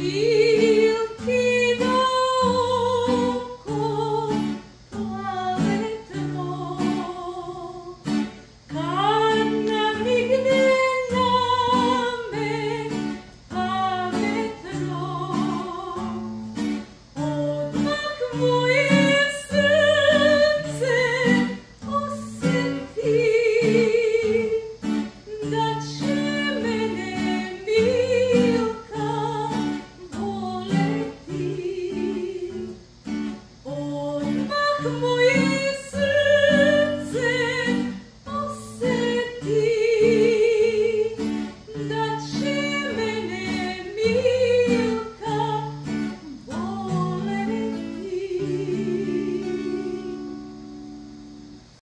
Please.